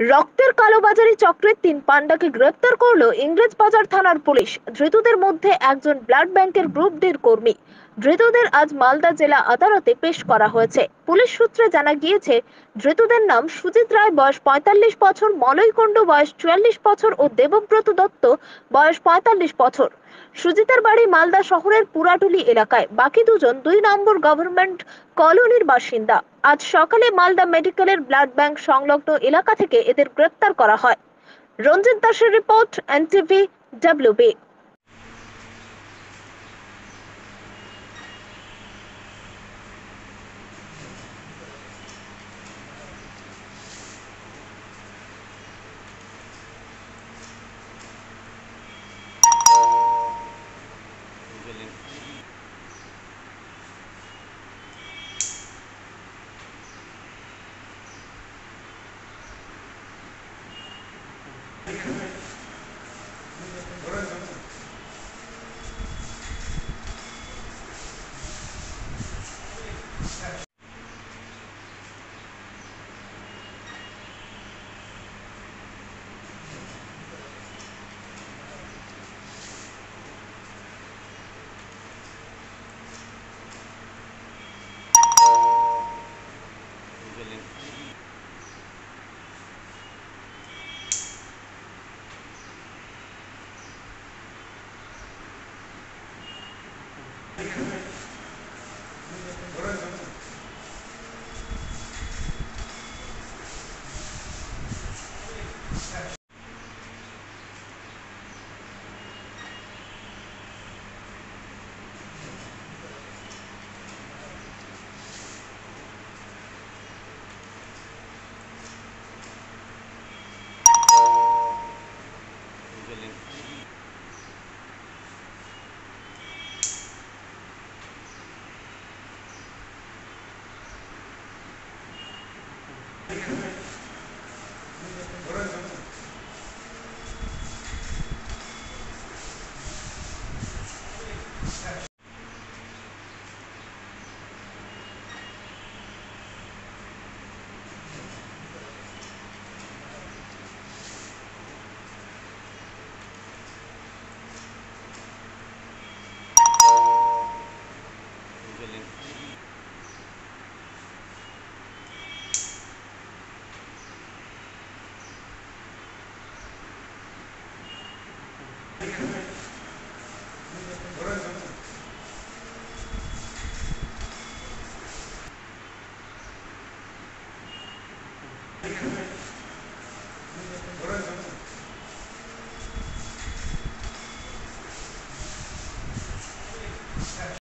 রক্তের কালোবাজারি চক্রের তিন পান্ডাকে গ্রেপ্তার করল ইংরেজ বাজার থানার পুলিশ। ধৃতদের মধ্যে একজন ব্লাড ব্যাংকের গ্রুপ ডির কর্মী। ধৃতদের আজ মালদা জেলা আদালতে পেশ করা হয়েছে। পুলিশ সূত্রে জানা গিয়েছে, ধৃতদের নাম সুজিত রায়, বয়স পঁয়তাল্লিশ বছর, মলয় কুণ্ডু, বয়স চুয়াল্লিশ বছর ও দেবব্রত দত্ত, বয়স পঁয়তাল্লিশ বছর। সুজিতের বাড়ি মালদা শহরের পুরাটুলি এলাকায়। বাকি দুজন দুই নম্বর গভর্নমেন্ট কলোনির বাসিন্দা। আজ সকালে মালদা মেডিকেলের ব্লাড ব্যাংক সংলগ্ন এলাকা থেকে এদের গ্রেপ্তার করা হয়। রঞ্জিত দাসের report, NTV, WB. Thank you. Thank you. Thank Lorenzo.